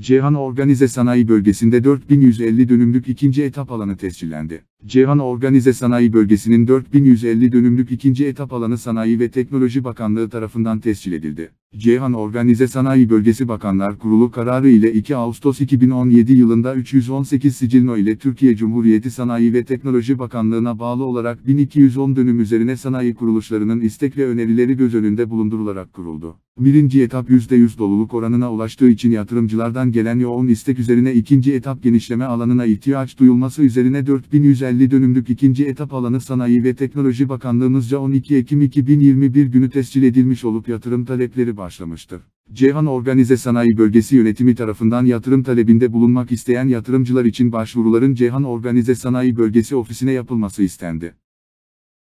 Ceyhan Organize Sanayi Bölgesi'nde 4150 dönümlük ikinci etap alanı tescillendi. Ceyhan Organize Sanayi Bölgesi'nin 4150 dönümlük ikinci etap alanı Sanayi ve Teknoloji Bakanlığı tarafından tescil edildi. Ceyhan Organize Sanayi Bölgesi Bakanlar Kurulu kararı ile 2 Ağustos 2017 yılında 318 sicilno ile Türkiye Cumhuriyeti Sanayi ve Teknoloji Bakanlığı'na bağlı olarak 1210 dönüm üzerine sanayi kuruluşlarının istek ve önerileri göz önünde bulundurularak kuruldu. Birinci etap %100 doluluk oranına ulaştığı için yatırımcılardan gelen yoğun istek üzerine ikinci etap genişleme alanına ihtiyaç duyulması üzerine 4150 dönümlük ikinci etap alanı Sanayi ve Teknoloji Bakanlığımızca 12 Ekim 2021 günü tescil edilmiş olup yatırım talepleri başlamıştır. Ceyhan Organize Sanayi Bölgesi Yönetimi tarafından yatırım talebinde bulunmak isteyen yatırımcılar için başvuruların Ceyhan Organize Sanayi Bölgesi ofisine yapılması istendi.